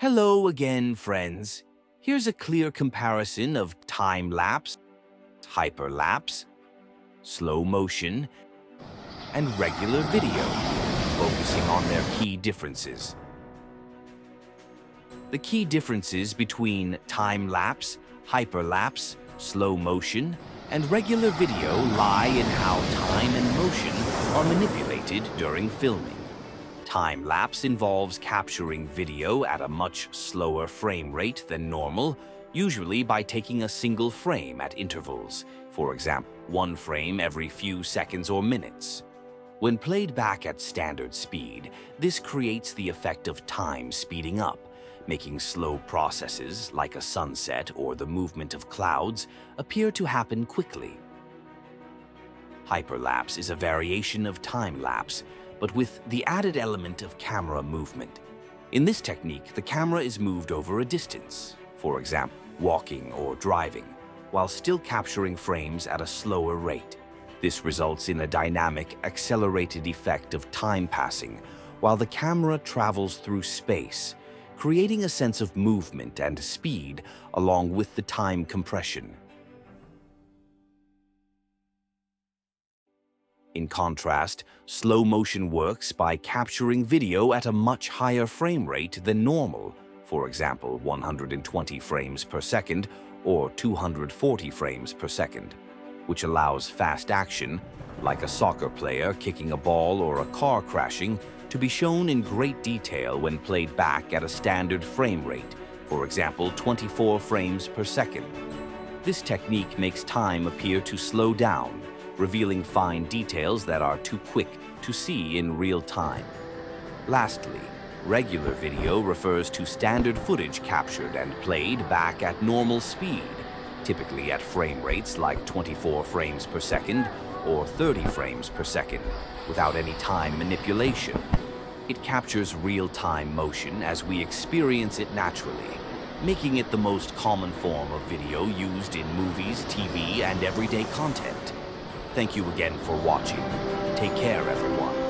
Hello again, friends. Here's a clear comparison of time-lapse, hyperlapse, slow motion, and regular video, focusing on their key differences. The key differences between time-lapse, hyperlapse, slow motion, and regular video lie in how time and motion are manipulated during filming. Time-lapse involves capturing video at a much slower frame rate than normal, usually by taking a single frame at intervals, for example, one frame every few seconds or minutes. When played back at standard speed, this creates the effect of time speeding up, making slow processes, like a sunset or the movement of clouds, appear to happen quickly. Hyperlapse is a variation of time-lapse, but with the added element of camera movement. In this technique, the camera is moved over a distance, for example, walking or driving, while still capturing frames at a slower rate. This results in a dynamic, accelerated effect of time passing, while the camera travels through space, creating a sense of movement and speed along with the time compression. In contrast, slow motion works by capturing video at a much higher frame rate than normal, for example 120 frames per second or 240 frames per second, which allows fast action, like a soccer player kicking a ball or a car crashing, to be shown in great detail when played back at a standard frame rate, for example 24 frames per second. This technique makes time appear to slow down, revealing fine details that are too quick to see in real time. Lastly, regular video refers to standard footage captured and played back at normal speed, typically at frame rates like 24 frames per second or 30 frames per second, without any time manipulation. It captures real-time motion as we experience it naturally, making it the most common form of video used in movies, TV, and everyday content. Thank you again for watching. Take care, everyone.